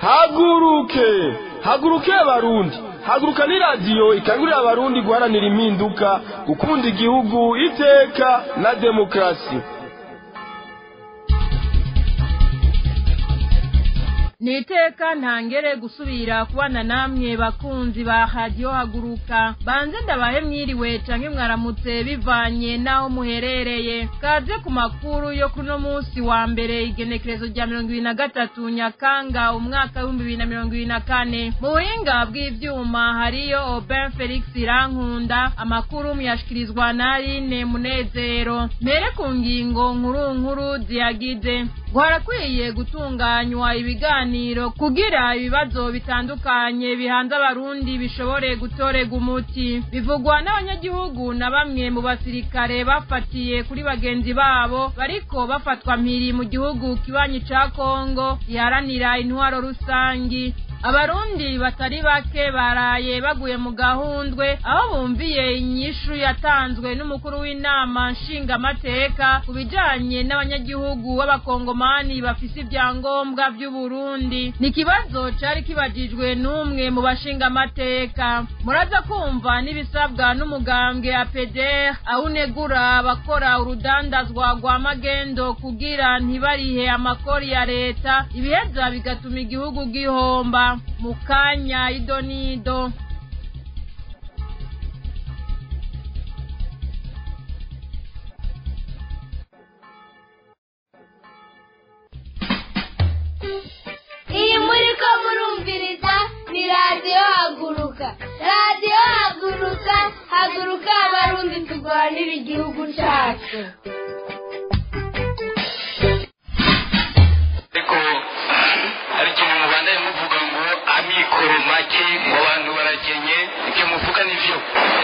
haguruke. Haguruke abarundi haguruka ni radiyo ikangurira abarundi guharanira impinduka gukunda igihugu iteka na demokarasi. Ni iteka ntangere gusubira kubana namwe bakunzi ba radiyo haguruka. Banze ndabahe mwiriwe canke mwaramutse bivanye n'aho muherereye. Kaze ku makuru yo kuno munsi wa mbere igenekerezo rya mirongo ibiri na gatatu nyakanga umwaka w'ibihumbi bibiri na mirongo ibiri na kane. Mu buhinga bw'ivyuma hariyo oben felix irankunda amakuru muyashikirizwa na aline munezero. Mbere ku ngingo nkuru nkuru ziyagize. Harakwiye gutunganywa ibiganiro kugira ibibazo bitandukanye bihanze abarundi bishobore gutorega umuti. Bivugwa n'abanyagihugu na bamwe mu basirikare bafatiye kuri bagenzi babo bariko bafatwa mpiri mu gihugu kibanyi ca kongo giharanira intwaro rusangi. Abarundi batari bake baraye baguye mu gahundwe aho bumviye inyishu yatanzwe n'umukuru w'inama nshingamateka ku bijanye n'abanyagihugu b'abakongomani bafise ibyangombwa vy'uburundi. Ni ikibazo cari kibajijwe n'umwe mu bashingamateka. Muraza kumva n'ibisabwa n'umugambwe apeder awunegura abakora urudandazwa rwa magendo kugira ntibarihe amakori ya leta ibiheza bigatuma igihugu gihomba. Mu kanya idonido iyi muri ko murumviriza ni radiyo haguruka. Radiyo haguruka haguruka abarundi turwanira igihugu cyacu ariko hari ikintu mubandanye muvuga ngo amikoro make ngo abantu barakenye ibyo muvuga nivyo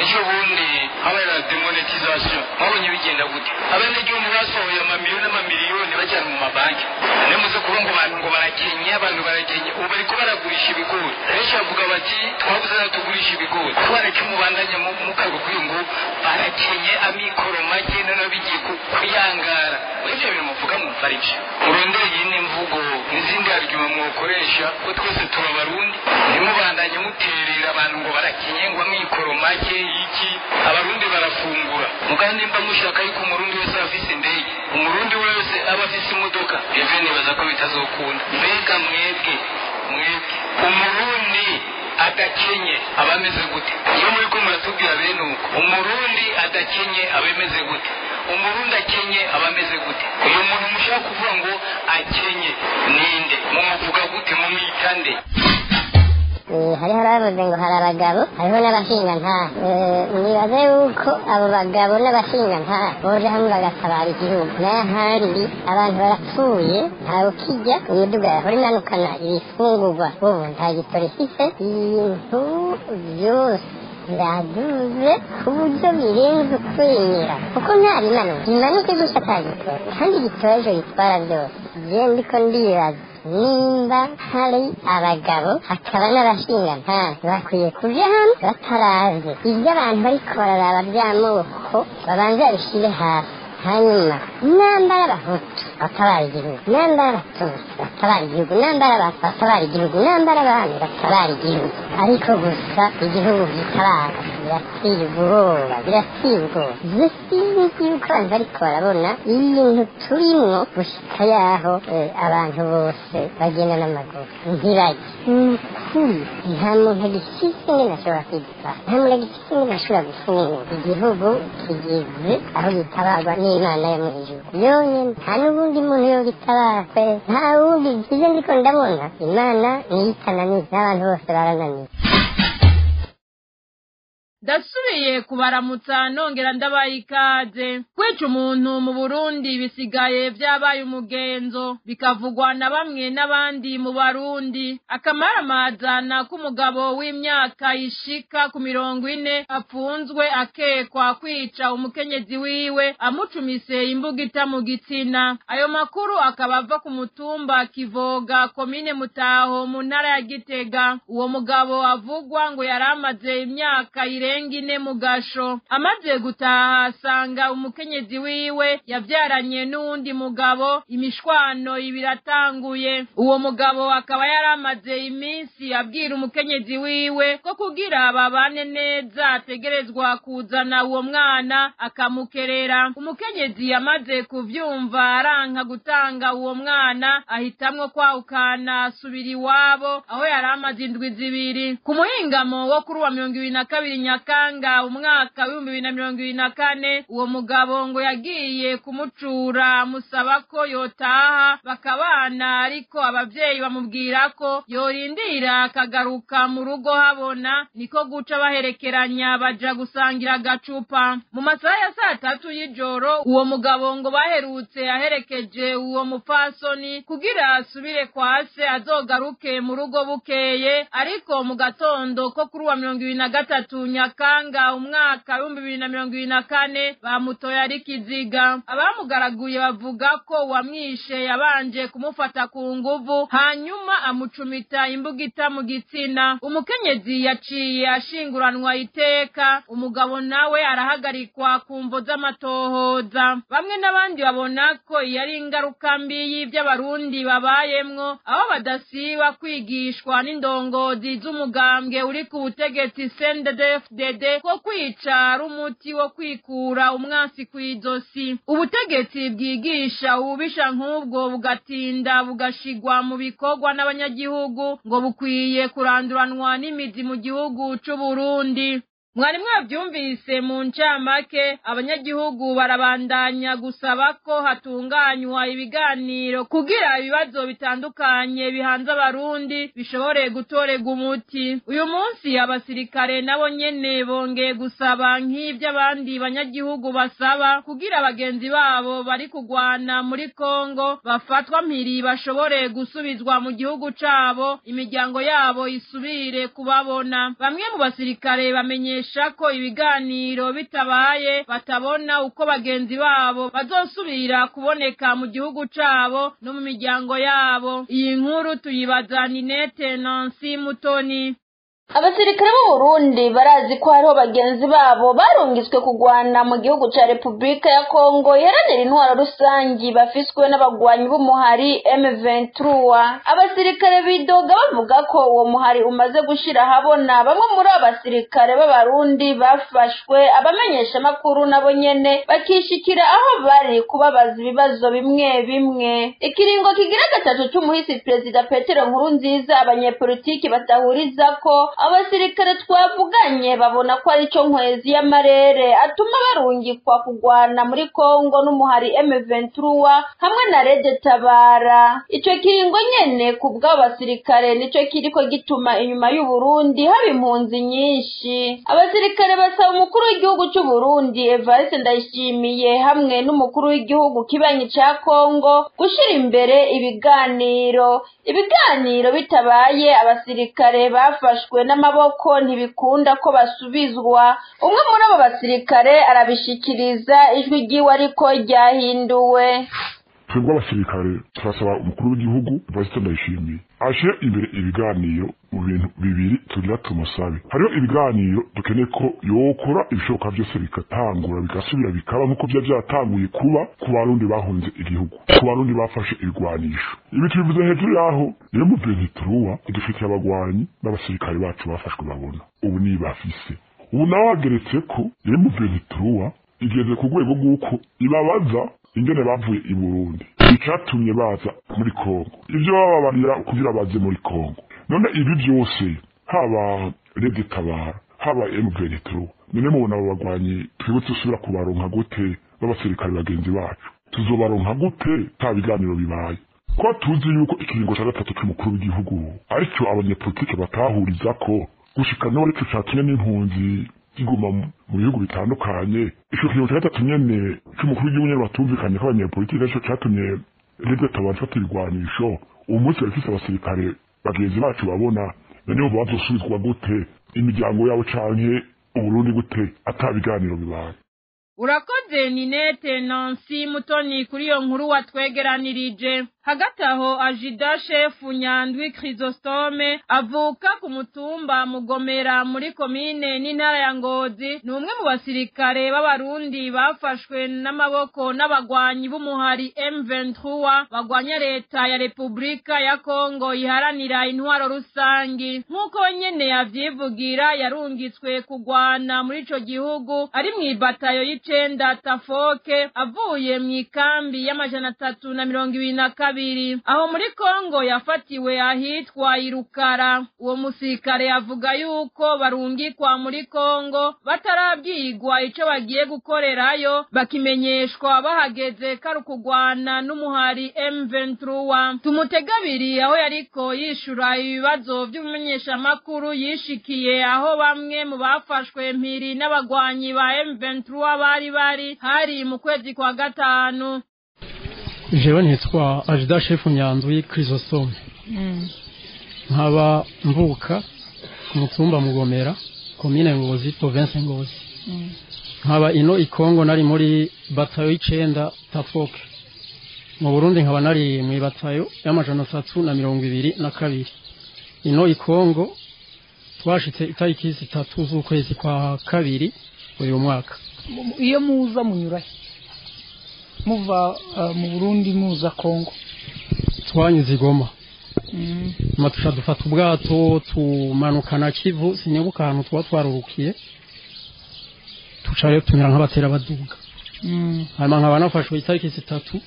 ejo bundi habaye demonetization. Mwabonye bigenda gute? Abenegihugu basohoye amamiliyoni n'amamiliyoni bajyana mu mabanki. Nemuze kuba ngo abantu ngo barakenye abantu barakenye ubu bariko baragurisha ibigori. Benshi bavuga bati twabuze na tugurisha ibigori. Kubera ko mubandanya mukago kuri ngo barakenye amikoro make noneho bigiye ku- kuyangara. Ivyo bintu muvuga mumva ari vyo murondere yindi mvugo n'izindi argument mwokoresha ko twese turi abarundi. Ntimubandanye muterera abantu ngo barakenye ngo amikoro make iki abarundi barafungura. Mugandi mba mushaka yuko umurundi wese aba afise indege. Umurundi wese aba afise imodoka. Ivyo nibaza ko bitazokunda. Mbega mwebwe mwebwe. Umurundi adakenye aba ameze gute? Iyo muri ko muratubwira bene uko. Umurundi adakenye aba ameze gute? Umurundi akenye aba ameze gute? Uyu muntu mushaka kuvuga ngo akenye. Ninde? Mumuvuga gute mumwita nde? Hariho abagabo hariho n'abashingantahe Eh, nibaze yuko abo bagabo n'abashingantahe boja hamwe bagatabara igihugu n'ahandi abantu barapfuye ntawe ukijya imiduga yahora imanukana ibifungurwa ubu nta gitoro ifise ibintu byose biraduze ku buryo birenze ukwemera kuko nta bimanuka bimanuke gusa ata gitoro kandi igitoro ejo gitwara byose je ndiko ndibaza ನಿಂಬಹಳಿ ಅವಗವು ಅಕ್ಕವನ ರಶಿಂಗಂ ها وکوی کوی هم و پرز اینجا به انهای کارآوردی اما خب و منظرش هست by'amoko babanza babishire hasi hanyuma nambara abahutu batabara igihugu nambara abatutsi batabara igihugu nambara abantu batabara igihugu nambara abami batabara igihugu ariko gusa igihugu gitabara birateye ubwoba birateye ubwoba je sinzi yuko abantu bariko barabona ibintu turimwo gushika yaho eh, abantu bose bagenda n'amaguru ntibajye nta muntu agifise ingene ashobora kwitwara nta muntu agifise ingene ashobora gufungura igihugu kigeze aho yonyene nta 両人 ಹಲುಗೂಗಿಮ್ಮು ಹೋಗಿತ್ತವ ನಾವು ಗಿಜಿದಲ್ಲಿ ಕೊಂಡ ಮೊನ್ನ ಇನ್ನ ನೀ ತನ್ನ ನೀ ಜಾವನ್ ಹೋಗ್ತಾರ ನನ್ನಿ ndasubiye kubaramutsa nongera ndabaha ikaze. Kwica umuntu mu burundi bisigaye vyabaye umugenzo bikavugwa na bamwe n'abandi mu barundi. Akamaramazana k'umugabo w'imyaka ishika ku mirongo ine apfunzwe akekwa kwica umukenyezi wiwe amucumise imbugita mu gitsina. Ayo makuru akaba ava ku mutumba kivoga komine mutaho mu ntara ya gitega. Uwo mugabo avugwa ngo yari amaze imyaka ire irenga ine mu gasho amaze gutaha asanga umukenyezi wiwe yavyaranye n'uwundi mugabo imishwano ibiri atanguye. Uwo mugabo akaba yari amaze iminsi abwira umukenyezi wiwe ko kugira babane neza ategerezwa kuzana uwo mwana akamukerera. Umukenyezi yamaze kuvyumva aranka gutanga uwo mwana ahitamwo kwahukana asubira iwabo aho yari amaze indwi zibiri. Ku muhingamo wo kuri uwa mirongo ibiri na kabiri nyakanga umwaka w'ibihumbi bibiri na mirongo ibiri na kane uwo mugabo ngo yagiye kumucura amusaba ko yotaha bakabana ariko abavyeyi bamubwira ko yorindira akagaruka mu rugo habona niko guca baherekeranya baja gusangira agacupa. Mu masaha ya saa tatu y'ijoro uwo mugabo ngo baherutse aherekeje uwo mupfasoni kugira asubire kwa se azogaruke mu rugo bukeye ariko mu gatondo ko kuri uwa mirongo ibiri na gatatu nyakanga umwaka w'ibihumbi bibiri na mirongo ibiri na kane bamutoye ari kiziga. Abamugaraguye bavuga ko uwamwishe yabanje kumufata ku nguvu hanyuma amucumita imbugita mu gitsina. Umukenyezi yaciye ashinguranwa iteka umugabo nawe arahagarikwa ku mvo z'amatohoza. Bamwe n'abandi babona ko iyo ari ingaruka mbi y'ivy'abarundi babayemwo aho badasiba kwigishwa n'indongozi z'umugambwe uri ku butegetsi CNDD-FDD ko kwica ari umuti wo kwikura umwansi kw'izosi ubutegetsi bwigisha ububisha nk'ubwo bugatinda bugashigwa mu bikorwa n'abanyagihugu ngo bukwiye kuranduranwa n'imizi mu gihugu c'uburundi. Mwari mwavyumvise mu ncamake abanyagihugu barabandanya gusaba ko hatunganywa ibiganiro kugira ibibazo bitandukanye bihanze abarundi bishobore gutorerwa umuti. Uyu munsi abasirikare nabo nyene bongeye gusaba nk'ivyo abandi banyagihugu basaba kugira bagenzi babo bari kugwana muri kongo bafatwa mpiri bashobore gusubizwa mu gihugu cabo imiryango yabo isubire kubabona. Bamwe mu basirikare bamenyesha ko ibiganiro bitabaye batabona uko bagenzi babo bazosubira kuboneka mu gihugu cabo no mu miryango yabo. Iyi nkuru tuyibaza Ninete Nancy Mutoni. Abasirikare b'uburundi barazi ko hariho bagenzi babo barungitswe kugwana mu gihugu ca repubulika ya kongo iharanira intwaro rusangi bafiswe n'abagwanyi b'umuhari m23. Abasirikare bidoga bavuga ko uwo muhari umaze gushira ahabona. Bamwe muri abo basirikare b'abarundi bafashwe abamenyeshamakuru nabo nyene bakishikira aho bari kubabaza ibibazo bimwe bimwe. Ikiringo kigira gatatu c'umuhisi perezida petero nkuru nziza abanyepolitiki batahuriza ko abasirikare twavuganye babona ko ari cyo nkwezi y'amarere atuma barungikwa kugwana muri kongo n'umuhari m23 hamwe na rede tabara. Ico kiringo nyene ku bw'abo basirikare nico kiriko gituma inyuma y'uburundi haba impunzi nyinshi. Abasirikare basaba umukuru w'igihugu c'uburundi evariste ndayishimiye hamwe n'umukuru w'igihugu kibanyi ca kongo gushira imbere ibiganiro. Ibiganiro bitabaye abasirikare bafashwe n'amaboko ntibikunda ko basubizwa. Umwe muri abo basirikare arabishikiriza ijwi ryiwe ariko ryahinduwe. Twebwe abasirikare turasaba umukuru w'igihugu vasito ndayishimiye. Ashyire imbere ibiganiro mu bintu bibiri tugira tumusabe hariho ibiganiro dukeneye ko yokora ibishoboka byose bigatangura bigasubira bikaba nk'uko byari byatanguye kuba ku barundi bahunze igihugu ku barundi bafashe ibigwanisho. Ibi tubivuze hejuru yaho rero mu turuwa idufitiye abagwanyi n'abasirikare bacu bafashwe babona. Ubu ni bafise. Ubu nawe wageretse ko rero mu turuwa igeze ku rwego rw'uko ibabaza ingene bavuye i burundi. Icatumye baza muri kongo ibyo bababarira kugira baze muri kongo none ibi byose haba rede tabara haba emuventuro none mubona abo bagwanyi twebwe dusubira kubaronka gute b'abasirikare bagenzi bacu? Tuzobaronka gute nta biganiro bibaye? Ko tuzi yuko ikiringo cya gatatu cy'umukuru w'igihugu ari cyo abanyepolitike batahuriza ko gushika n'ubu ari cyo catumye n'impunzi ziguma mu bihugu bitandukanye ico kiringo cya gatatu nyene c'umukuru w'igihugu batumvikanye ko abanyepolitike arico catumye rede tabara ifata ibigwanisho uwo munsi barifise abasirikare bagenzi bacu babona noneho bazosubizwa gute imiryango yabo canke uburundi gute ata biganiro bibaye urakoze ninete nansi mutoni kuri iyo nkuru watwegeranirije hagati aho ajida shefu nyandwi chrysostome avuka ku mutumba mugomera muri komine n'intara ya ngozi ni umwe mu basirikare b'abarundi bafashwe n'amaboko n'abagwanyi b'umuhari m23 bagwanya leta ya repubulika ya kongo iharanira intwaro rusangi nk'uko nyene yavyivugira yarungitswe kugwana muri ico gihugu ari mw'ibatayo y'icenda tafoke avuye mw'ikambi y'amajana atatu na mirongo ibiri na kabiri. Kabiri aho muri kongo yafatiwe ahitwa irukara uwo musirikare avuga yuko barungikwa muri kongo batarabyigwa ico bagiye gukorerayo bakimenyeshwa bahageze kari ukugwana n'umuhari m23. Tumutega abiri aho yariko yishura ibibazo vy'umumenyeshamakuru yishikiye aho bamwe mu bafashwe mpiri n'abagwanyi ba m23 bari bari hari mu kwezi kwa gatanu. Jewe nitwa ajida shefu nyanzwi chrysostome nkaba mvuka ku mutumba mugomera komine ngozi province ngozi. Nkaba ino ikongo nari muri batayo y'icenda tafoke. Mu burundi nkaba nari mu batayo y'amajana atatu na mirongo ibiri na kabiri. Ino ikongo twashitse itariki zitatu z'ukwezi kwa kabiri uyu mwaka. Iyo muza munyurahe? Muva mu burundi muza kongo twanyuze igoma. Matusha dufata ubwato tumanukana kivu sinibuka ahantu tuba twarurukiye. Tuca rero tunyura nk'abatera baduga. Hanyuma nkaba nafashwe itariki zitatu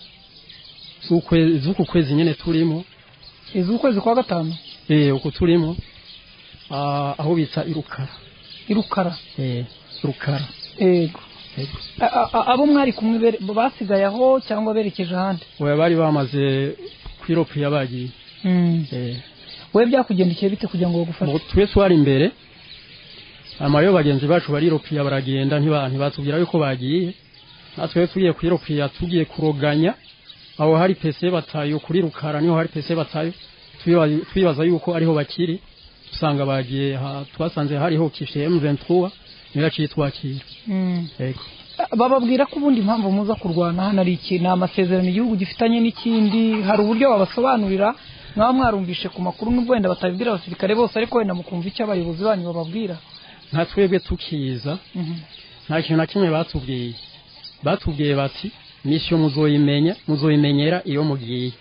z'uku kwezi nyine turimo. Iz'ukwezi kwa gatanu? Eh uku turimo. Aho bita irukara. Irukara. Eh rukara yego. Abo mwari kumwe basigaye aho cyangwa berekeje ahandi? Bari bamaze kwiropiya bagiye we byakugendekeye bite kugira ngo bagufashe? Twe twari imbere amayo bagenzi bacu bariropiya baragenda ntibatubwira yuko bagiye. Natwe tugiye kwiropiya tugiye kuroganya. Aho hari pese batayo kuri rukara ni ho hari pese batayo twibaza yuko ariho bakiri. Usanga bagiye twasanze hariho kishe M23 niraciye twakira bababwira ko ubundi impamvu muza kurwana hano ari iki? Ni amasezerano igihugu gifitanye n'ikindi. Hari uburyo babasobanurira? Mwaba mwarumvishe ku makuru n'ubwo wenda batabibwira abasirikare bose ariko wenda mukumva icyo abayobozi banyu bababwira. Nta twebwe tukiza. Nta kintu na kimwe batubwiye. Batubwiye bati misiyo muzoyimenya muzoyimenyera iyo mugiye.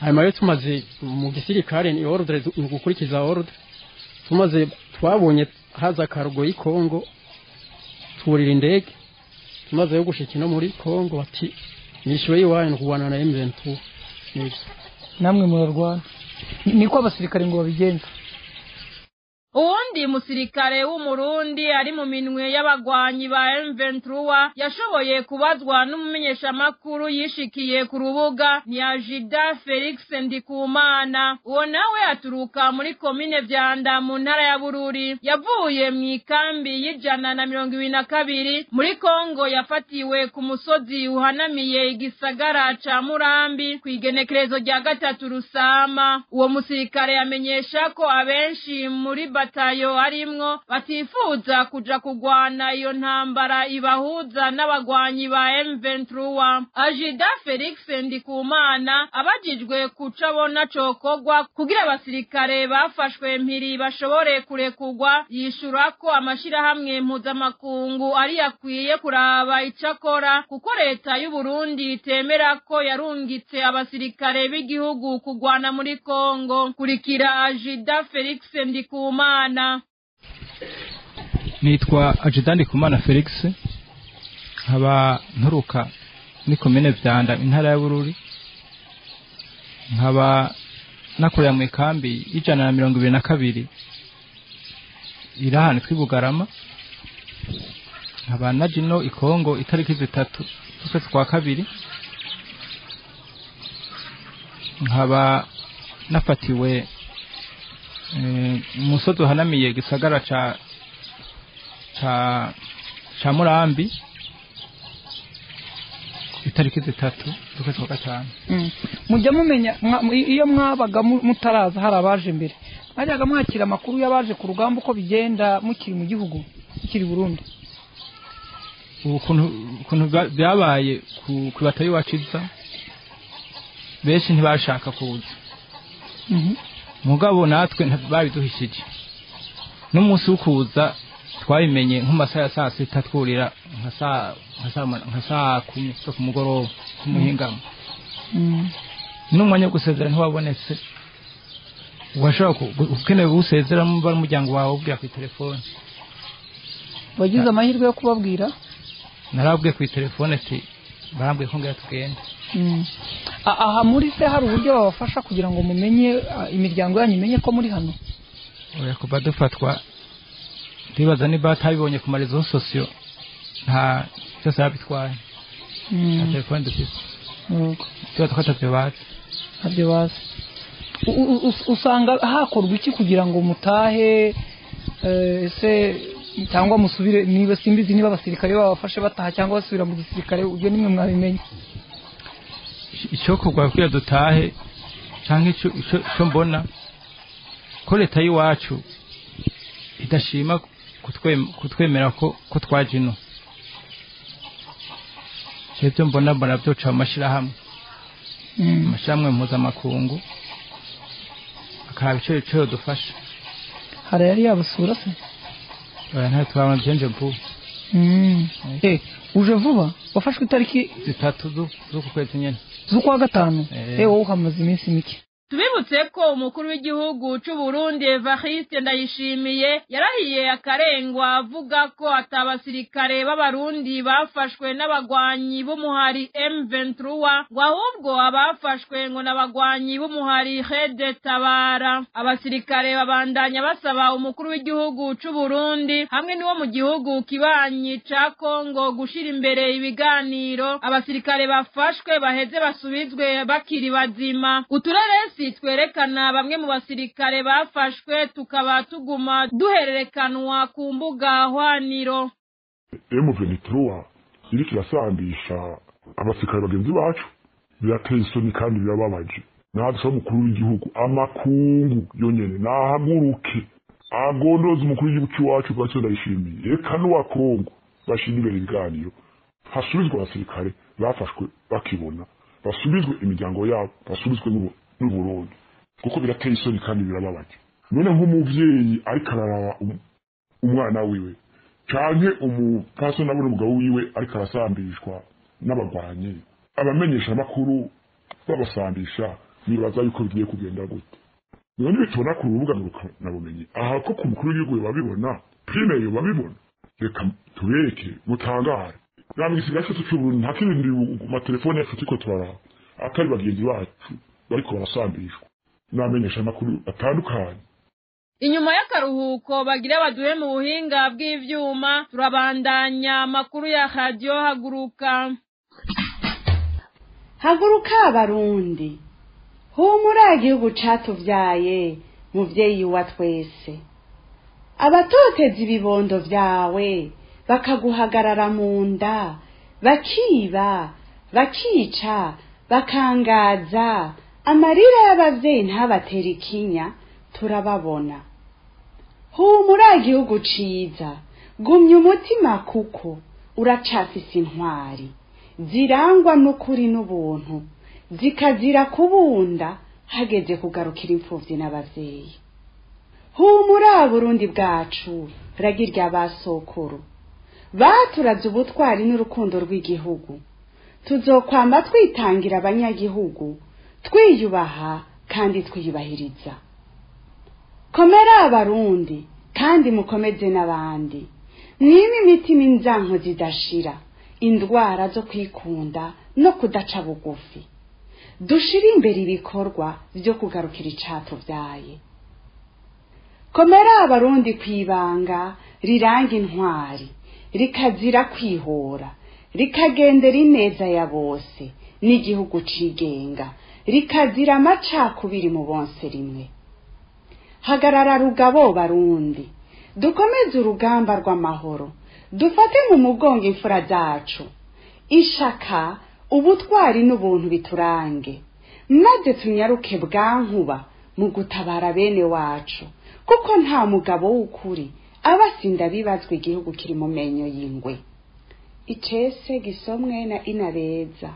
Hanyuma rero tumaze mu gisirikare ni ordre ni gukurikiza ordre. Tumaze twabonye haza akarugo y'ikongo turira indege. Tumaze yo gushika ino muri kongo bati nishyuwe y'iwanyu kurwana na M23. Nibyo. Namwe murarwana. Niko abasirikare ngo babigenza. Uwundi musirikare w'umurundi ari mu minwe y'abagwanyi ba M23 yashoboye kubazwa n'umumenyeshamakuru yishikiye ku rubuga ni Ajida Felix Ndikumana. Uwo nawe aturuka muri komine Vyanda mu ntara ya Bururi. Yavuye mu ikambi y'ijana na mirongo ibiri na kabiri muri Kongo yafatiwe ku musozi uhanamiye igisagara ca Murambi ku igenekerezo rya gatatu Rusama. Uwo musirikare yamenyesha ko abenshi muri batayo arimwo batifuza kuja kugwana iyo ntambara ibahuza n'abagwanyi ba M23 Ajida Felix Ndikumana abajijwe kuca bona cokogwa kugira abasirikare bafashwe mpiri bashobore kurekurwa yishura ko amashirahamwe mpuzamakungu ari yakwiye kuraba icakora kuko leta y'u Burundi itemera ko yarungitse abasirikare b'igihugu kugwana muri Kongo. Kurikira Ajida Felix Ndikumana nitwa ajidandi kumana felix. Nkaba nturuka muri komine vyanda intara ya bururi. Nkaba nakorera mu ikambi y'ijana na mirongo ibiri na kabiri iri ahantu tw'ibugarama nkaba naje ino ikongo itariki zitatu z'ukwezi kwa kabiri. Nkaba nafatiwe umusozi uhanamiye igisagara ca ca ca murambi. Itariki zitatu z'ukwezi kwa gatanu. Mujya mumenya iyo mwabaga mutaraza hari abaje mbere. Mwajyaga mwakira amakuru y'abaje ku rugamba uko bigenda mukiri mu gihugu mukiri burundi. Ukuntu byabaye ku ibata y'iwaciza benshi ntibashaka kuza. Mugabo natwe babiduhishije n'umunsi wo kuza twabimenye nko mu masaha ya saa sita twurira nka saa kumi zo ku mugoroba ku muhingamo. N'umwanya wo gusezera ntiwabonetse washobora ukeneye gusezera muba umuryango wawe ubwira ku telefone. Wagize amahirwe yo kubabwira? Narabwiye ku telefone ati barambwiye ko ngira tugende. Mm. Aha muri se hari uburyo babafasha kugira ngo mumenye imiryango yanyu imenye ko muri hano? Oya kuva dufatwa ndibaza niba batabibonye ku marezo sosiyo nta byose babitwaye. Nta Mm. telefone dufite. Tuba twatavyo bazi. Ntabyo bazi. Usanga hakorwa iki kugira ngo mutahe ese cyangwa musubire niba simbizi niba abasirikare babafashe bataha cyangwa basubira mu gisirikare ibyo nimwe mwabimenye? Icyo kugwa kugira dutahe cyangwa icyo mbona ko leta y'iwacu idashima kutwem- kutwemera ko twaje ino. Ibyo mbona mbona byoca mu mashyirahamwe Mm. amashyirahamwe mpuzamakungu akaraba icyo icyo dufasha hari yari yabasura se? Oya ntayo turabona byenje vuba Mm. Eh, uje vuba? Wafashwe itariki zitatu zu- z'uku kwezi nyine z'ukwa gatanu eh wowe uhamaze iminsi mike tubibutse ko umukuru w'igihugu c'u Burundi Evariste Ndayishimiye yarahiye akarengwa avuga ko atabasirikare b'abarundi bafashwe n'abagwanyi b'umuhari M23 ngo ahubwo abafashwe ngo n'abagwanyi b'umuhari Rede Tabara. Abasirikare babandanya basaba umukuru w'igihugu c'u Burundi hamwe n'uwo mu gihugu kibanyi ca Kongo gushira imbere ibiganiro. Abasirikare bafashwe baheze basubizwe bakiri bazima. Utureresi twerekana bamwe mu basirikare bafashwe tukaba tuguma duhererekanwa ku mbuga hwaniro. M23 iriko irasambisha abasirikare bagenzi bacu. Birateye isoni kandi birababaje. Natwe umukuru w'igihugu amakungu yonyene nahaguruke. Agondoza umukuru w'igihugu cy'iwacu bwacyo ndayishimiye. Reka n'uwa kongo imbere ibiganiro hasubizwe abasirikare bafashwe bakibona. Basubizwe imiryango yabo basubizwe n'u- n'uburundi. Kuko birateye isoni kandi birababaje. None nk'umuvyeyi ariko araraba um- umwana wiwe. Canke umupfasoni abona umugabo wiwe ariko arasambishwa n'abagwanyi. Abamenyesha amakuru babasambisha nibaza yuko bigiye kugenda gute. None bitubona ku rubuga ngurukanabumenyi aha ko ku mukuru w'igihugu babibona prime yo babibona. Reka tubereke mutangare. Namwe igisigaye cyose cy'uburundi nta kindi matelefone yacu turiko turaraba. Atari bagenzi bacu. Bariko barasambishwa n'abamenyesha amakuru atandukanye inyuma y'akaruhuko bagira baduhe mu buhinga bw'ivyuma turabandanya amakuru ya radiyo haguruka. Haguruka abarundi. Humura igihugu catuvyaye muvyeyi wa twese. Abatoteza ibibondo vyawe bakaguhagarara mu nda bakiba bakica bakangaza amarira y'abavyeyi ntabatera ikinya turababona. Humura igihugu ciza gumya umutima kuko uracafise intwari. Zirangwa n'ukuri n'ubuntu zikazira kubunda hageze kugarukira imfuvyi n'abavyeyi. Humura burundi bwacu ragi rya basokuru baturaze ubutwari n'urukundo rw'igihugu. Tuzokwama twitangira abanyagihugu twiyubaha kandi twiyubahiriza. Komera abarundi kandi mukomeze n'abandi. Mwime imitima inzanko zidashira indwara zo kwikunda no kudaca bugufi dushire imbere ibikorwa byo kugarukira icatuvyaye komera abarundi kwibanga riranga intwari rikazira kwihora rikagendera ineza ya bose n'igihugu cigenga. Rikazira amacakubiri mu bonse rimwe. Hagarara rugabo barundi. Dukomeze urugamba rw'amahoro. Dufate mu mugongo imfura zacu. Ishaka ubutwari n'ubuntu biturange. Maze tunyaruke bwankuba mu gutabara bene wacu. Kuko nta mugabo w'ukuri aba asinda bibazwa igihugu kiri mu menyo y'ingwe. Icese gisomwe na inabeza.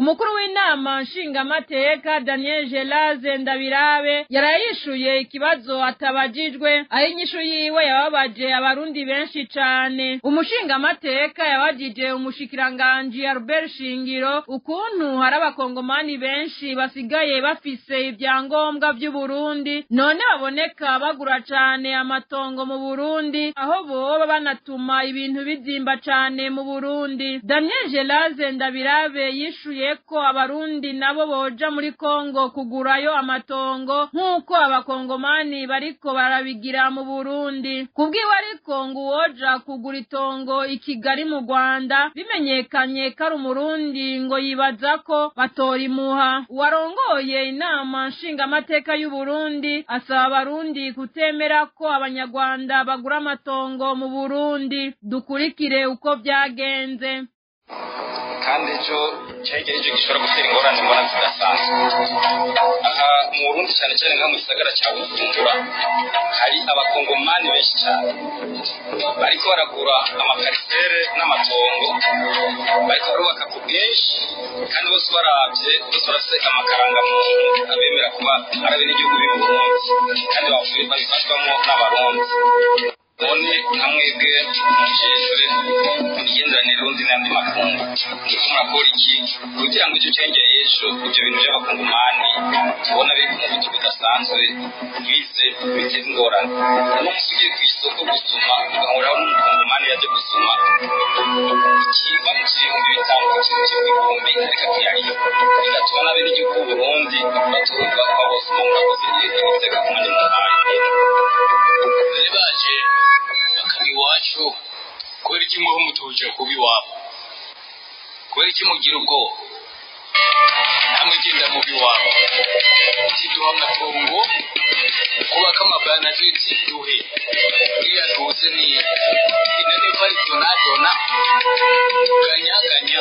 Umukuru w'inama nshingamateka daniel gelaze ndabirabe yarayishuye ikibazo atabajijwe. Aho inyishu yiwe yababaje abarundi benshi cane. Umushingamateka yabajije umushikiranganji albert shingiro ukuntu hari abakongomani benshi basigaye bafise ibyangombwa vy'uburundi. None baboneka bagura cane amatongo mu burundi aho boba banatuma ibintu bizimba cane mu burundi. Daniel gelaze ndabirabe yishuye ko abarundi nabo boja muri kongo kugurayo amatongo nk'uko abakongomani bariko barabigira mu burundi. Kubwiwe ariko ngo uwoja kugura itongo i kigali mu rwanda bimenyekanye ko ari umurundi ngo yibaza ko batorimuha. Uwarongoye inama nshingamateka y'uburundi asaba abarundi kutemera ko abanyarwanda bagura amatongo mu burundi. Dukurikire uko byagenze. Kandi ejo cyegera icyo gishobora gutera ingorane mbona zidasanzwe aha mu burundi cyane cyane nka mu gisagara cya bujumbura hari abakongomani benshi cyane. Bariko baragura amakarisere n'amatongo bariko barubaka ku bwinshi kandi bose barabye bose barafite amakarangamuntu abemera kuba ari abenegihugu b'i burundi kandi babifashwamo n'abarundi. None nka mwebwe mujejwe imigenderanire urundi n'andi makungu. Ndiko murakora iki kugira ngo icyo cengeye ejo ibyo bintu by'abakongomani tubona biri ku muvuduko udasanzwe bize biteza ingorane. Uno munsi ugiye ku isoko gusuma ugahuraho n'umukongomani yaje gusuma ikiba mu ibihumbi bitanu ku kintu cy'ibihumbi ariko akiyariyo bigatuma n'abenegihugu b'uburundi batumva bose murakoze ibitega ku mwanya iki muho mutuje kuba iwabo kubera iki mugira ubwoba namwe genda mubi iwabo kiduha amatongo kubaka amabanajeti duhe iriya ntuze ni inane ko ari donadona ganyaganya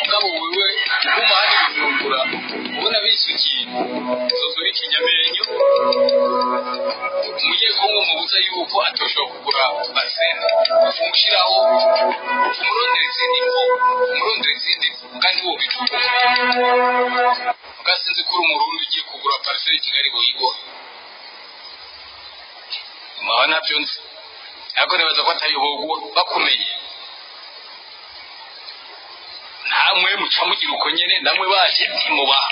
mugabo wewe uguma hano ibijumbura ubona bisukiye zozora ikinyamenyo umunyekongo mubuza yuko atoshobora kugura basena umushyiraho umurondera izindi mfu umurondera izindi mfu kandi wo bivuga ugasinze kuri umurundi ugiye kugura pariseri i kigali buyigo. Maba na byo nzi. Ariko nibaza ko atayihogwa bakumenye namwe muca mugira uko nyene namwe baje ntimubaha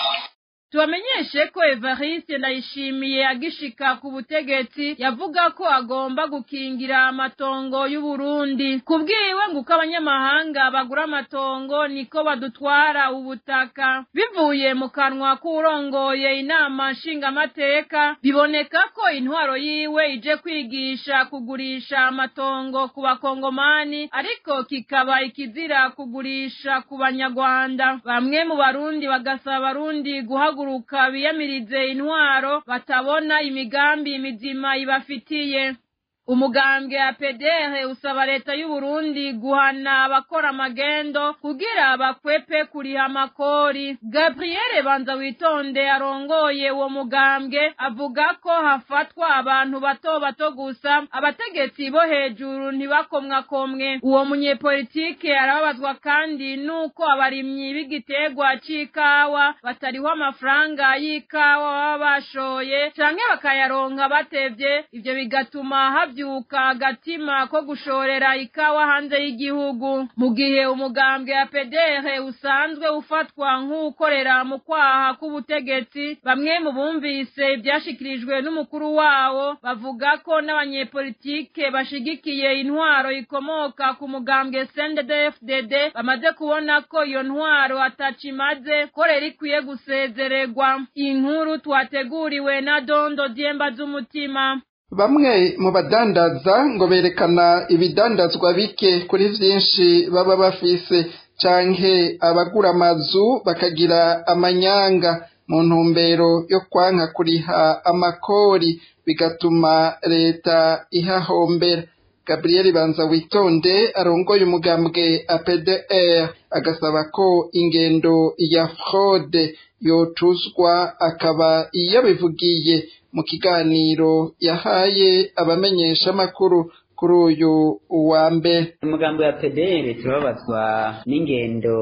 tubamenyeshe ko evariste ndayishimiye agishika ku butegetsi yavuga ko agomba gukingira amatongo y'uburundi. Kubwiwe ngo uko abanyamahanga bagura amatongo niko badutwara ubutaka. Bivuye mu kanwa k'urongoye inama nshingamateka biboneka ko intwaro yiwe ije kwigisha kugurisha amatongo ku bakongomani ariko kikaba ikizira kugurisha ku banyarwanda bamwe mu barundi bagasaba abarundi guhaguruka guhaguruka biyamirize intwaro batabona imigambi mizima ibafitiye. Umugambwe ya pedere usaba leta y'uburundi guhana abakora amagendo kugira bakwepe kuriha amakori. Gabriele banza witonde arongoye uwo mugambwe avuga ko hafatwa abantu bato bato gusa abategetsi bo hejuru ntibakomwakomwe uwo munyepolitike arababazwa kandi nuko abarimyi b'igiterwa c'ikawa batariho amafaranga y'ikawa baba bashoye canke bakayaronka batevye ivyo bigatuma havya kuvyuka agatima ko gushorera ikawa hanze y'igihugu. Mu gihe umugambwe ya pedere usanzwe ufatwa nk'ukorera mu kwaha k'ubutegetsi bamwe mu bumvise ivyashikirijwe n'umukuru wawo bavuga ko n'abanyepolitike bashigikiye intwaro ikomoka ku mugambwe CNDD-FDD bamaze kubona ko iyo ntwaro atacimaze ko rero ikwiye gusezererwa. Inkuru twateguriwe na dondo dyemba z'umutima. Bamwe mu badandaza ngo berekana ibidandazwa bike kuri vyinshi baba bafise canke abagura amazu bakagira amanyanga mu ntumbero yo kwanka kuriha amakori bigatuma leta ihahombera. Gabriel banza witonde arongoye umugambwe apdr agasaba ko ingendo ya fraude yotuzwa akaba yabivugiye mu kiganiro yahaye abamenyeshamakuru kuri uyu wa mbere. Umugambi wa PDR turababazwa n'ingendo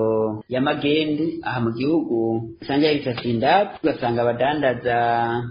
y'amagendu aha mu gihugu. Usanga yahita ugasanga abadandaza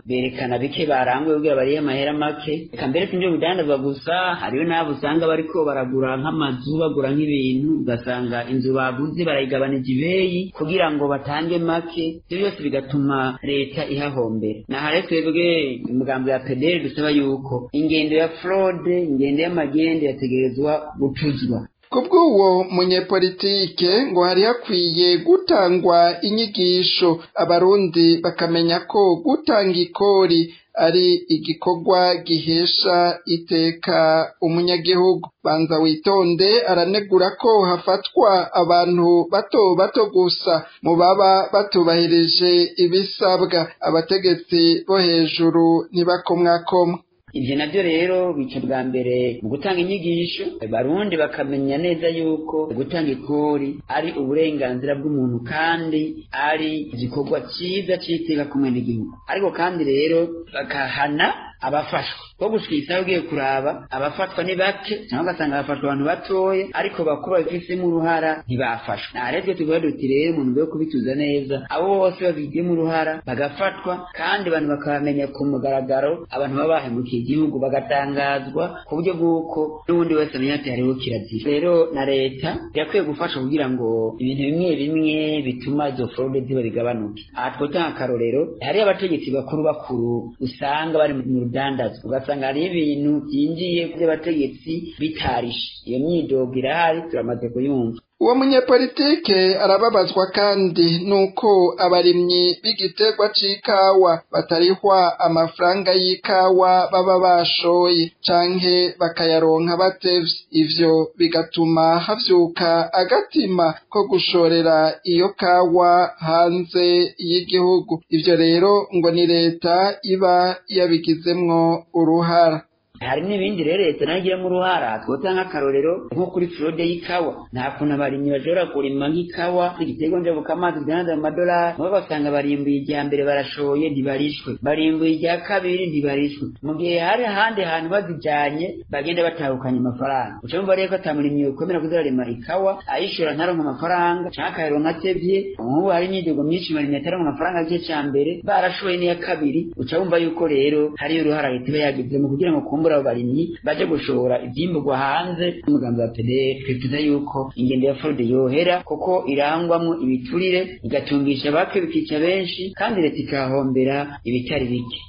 berekana bike baranguye kugira bariye amahera make. Reka mbere sinjye bidandazwa gusa hariyo n'abo usanga bariko baragura nk'amazu bagura nk'ibintu. Ugasanga inzu baguze barayigabanije ibeyi kugira ngo batange make. Ibyo byose bigatuma leta ihahombera. Naha rero twebwe umugambi wa PDR dusaba yuko. Ingendo ya fraude ingendo y'amagende yategerezwa gutuzwa kubw'uwo munyepolitike ngo hari hakwiye gutangwa inyigisho abarundi bakamenya ko gutanga ikori ari igikorwa gihesha iteka umunyagihugu. Banza witonde aranegura ko hafatwa abantu bato bato gusa mu baba batubahirije ibisabwa. Abategetsi bo hejuru ntibakomwakomwa. Ivyo navyo rero bica bwa mbere mu gutanga inyigisho barundi bakamenya neza yuko gutanga ikori ari uburenganzira bw'umuntu kandi ari igikorwa ciza c'iteka kumwe n'igihugu ariko kandi rero bakahana abafashwa. Ko gushika ugiye kuraba abafatwa ni bake cyangwa ugasanga abafashwa abantu batoya ariko bakuru babifisemo uruhara ntibafashwa rero tuvuga duti rero umuntu yo kubituza neza abo bose babigiyemo uruhara bagafatwa kandi abantu bakabamenya ku mugaragaro abantu baba bahemukiye igihugu bagatangazwa ku buryo bw'uko n'ubundi wese amenya ati hariho kirazira. Rero na leta irakwiye gufasha kugira ngo ibintu bimwe bimwe bituma izo fraude ziba bigabanuke aha twotanga akarorero hariyo abategetsi bakuru bakuru usanga bari mu rudandazwa ugasanga hariyo ibintu byinjiye by'abategetsi bitarishe. Iyo myidogo irahari turamaze kuyumva. Uwo munyepolitike arababazwa kandi nuko abarimyi b'igiterwa c'ikawa batarihwa amafaranga y'ikawa baba bashoye canke bakayaronka batevye. Ivyo bigatuma havyuka agatima ko gushorera iyo kawa hanze y'igihugu. Ivyo rero ngo ni leta iba yabigizemwo uruhara. Hari n'ibindi rero leta na yo igiramo uruhara twotanga nk'akarorero nko kuri frode y'ikawa. Nta kuntu abarimyi bashobora kurima nk'ikawa igiterwa njabukamazi zidandaza mu madolari. Nabo basanga barimbuye irya mbere barashoye ntibarishwe. Barimbuye irya kabiri ntibarishwe. Mu gihe hari ahandi hantu bazijanye bagenda batahukanye amafaranga. Uca mva rero ko ata murimyi yokwemera kuzararima ikawa ayishora ntaronka amafaranga. Canke akayaronka atevye nk'ubu hari imyidogo myinshi barimyi ataronka amafaranga igice ca mbere barashoye n'iya kabiri. Uca wumva yuko rero hariyo uruhara leta iba yagizemo kugira ngo kumbura abo barimyi baje gushora ivyimburwa hanze. Umugambi wa PDR twifuza yuko ingendo ya fraude yohera kuko irangwamwo ibiturire igatungisha bake bikica benshi kandi leta ikahombera ibitari bike.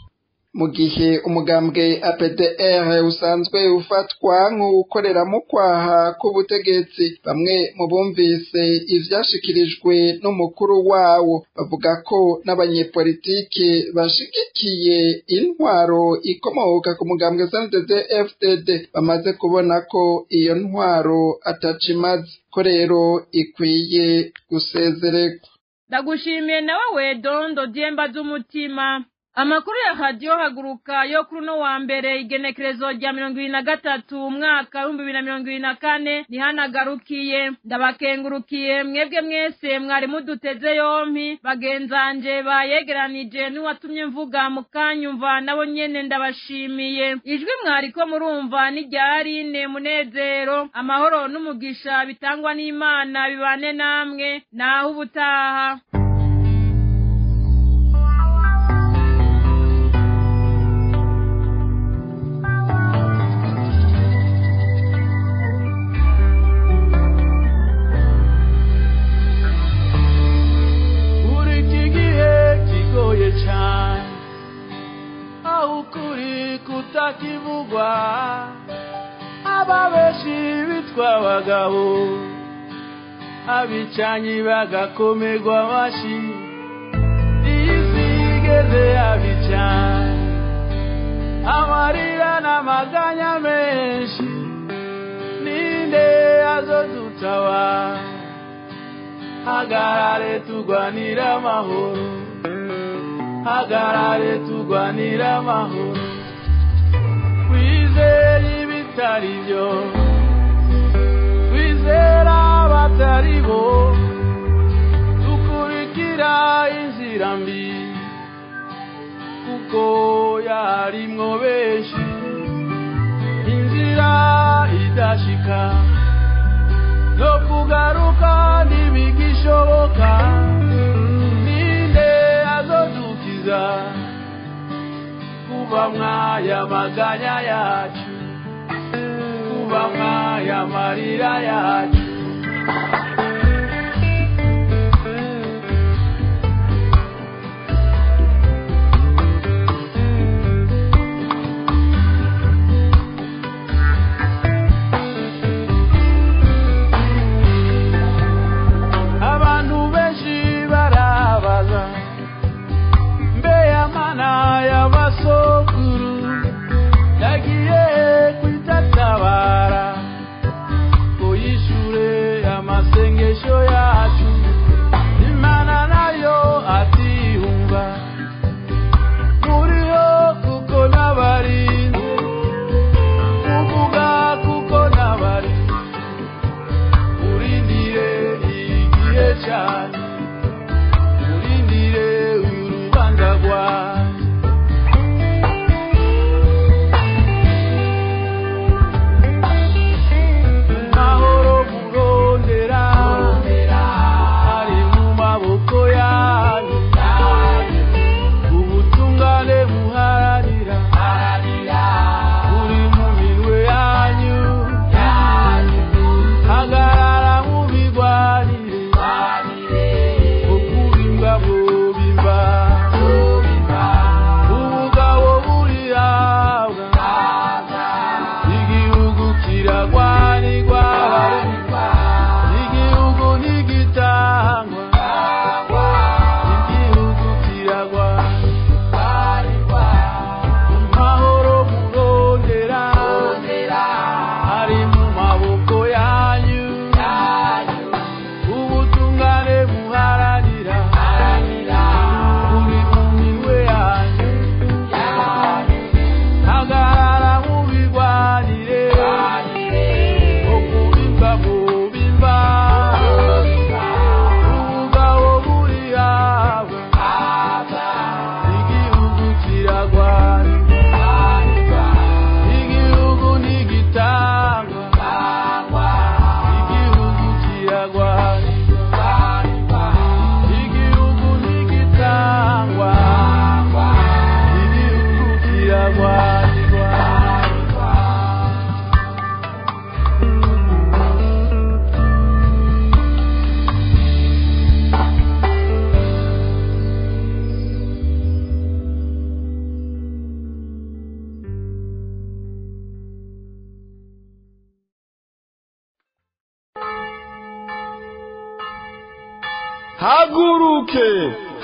Mu gihe umugambwe APDR usanzwe ufatwa nk'ukorera mu kwaha k'ubutegetsi. Bamwe mu bumvise ivyashikirijwe n'umukuru wawo. Bavuga ko n'abanyepolitike bashigikiye intwaro ikomoka ku mugambwe CNDD FDD bamaze kubona ko iyo ntwaro atacimaze. Ko rero ikwiye gusezererwa. Ndagushimiye nawe wedondo dyemba z'umutima. Amakuru ya radiyo haguruka yo kuri uno wa mbere igenekerezo rya mirongo ibiri na gatatu umwaka w'ibihumbi bibiri na mirongo ibiri na kane ntihanagarukiye. Ndabakengurukiye mwebwe mwese mwari muduteze yompi. Bagenzanje bayegeranije n'uwatumye mvuga mukanyumva nabo nyene ndabashimiye. Ijwi mwariko murumva n'iryarine munezero. Amahoro n'umugisha bitangwa n'imana bibane namwe naho ubutaha. Kutakivugwa ababeshi bitwa abagabo abicanyi bagakomerwa amashi isi igeze abicanyi amarira n'amaganya menshi ninde azodutaba hagarare turwanira amahoro hagarare turwanira amahoro. twizera ibitari byo twizera abatari bo dukurikira inzira mbi kuko yarimwo benshi inzira idashika no kugaruka ntibigishoboka ninde azodukiza kuba mwayamaganya yacu kuba mwayamarira yacu.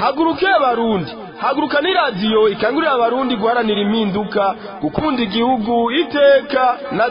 haguruke abarundi haguruka n'iradiyo ikangurira abarundi guharanira impinduka gukunda igihugu iteka